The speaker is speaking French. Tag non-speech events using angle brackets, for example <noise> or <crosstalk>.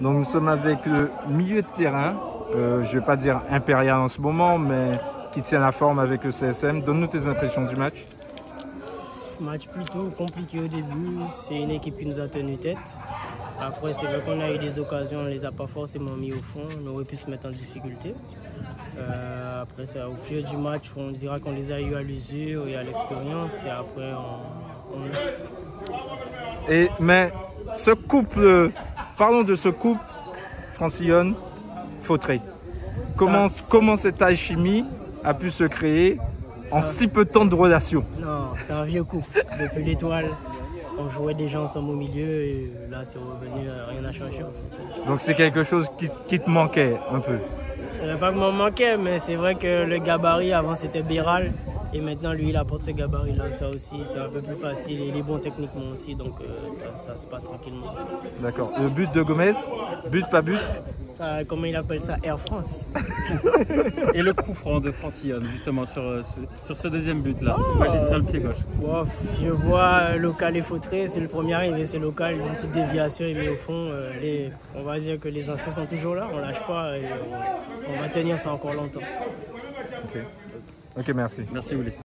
Donc nous sommes avec le milieu de terrain, euh, je ne vais pas dire impérial en ce moment, mais qui tient la forme avec le CSM. Donne-nous tes impressions du match. Match plutôt compliqué au début, c'est une équipe qui nous a tenu tête. Après, c'est vrai qu'on a eu des occasions, on ne les a pas forcément mis au fond, on aurait pu se mettre en difficulté. Euh, après, au fil du match, on dira qu'on les a eu à l'usure et à l'expérience, et après, on, Et, mais ce couple, parlons de ce couple, Francillon, Fautré. Comment, comment cette alchimie a pu se créer en si peu de temps de relation? Non, c'est un vieux couple. Depuis l'étoile, on jouait déjà ensemble au milieu et là c'est revenu, rien n'a changé. Donc c'est quelque chose qui, qui, te manquait un peu? Je ne savais pas que m'en manquait, mais c'est vrai que le gabarit avant c'était Béral. Et maintenant, lui, il apporte ce gabarit-là. Ça aussi, c'est un peu plus facile. Il est bon techniquement aussi, donc euh, ça, ça, se passe tranquillement. D'accord. Le but de Gomez But, pas but ça, Comment il appelle ça? Air France. <laughs> Et le coup franc de Francillon, justement, sur, euh, sur ce deuxième but-là, oh magistral pied gauche. Wow, je vois local et fautré. C'est le premier arrivé, c'est local. Une petite déviation, il met au fond. Euh, les, on va dire que les anciens sont toujours là. On lâche pas et on, on va tenir ça encore longtemps. Ok. Ok, merci. Merci, Ulysse.